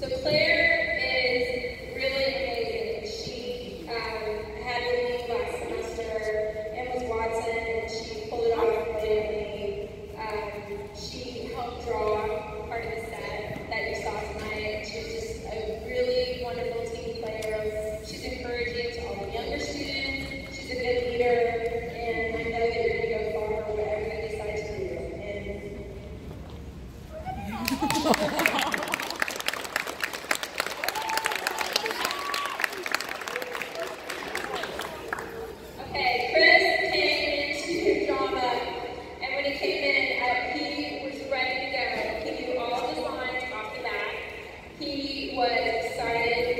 So play was cited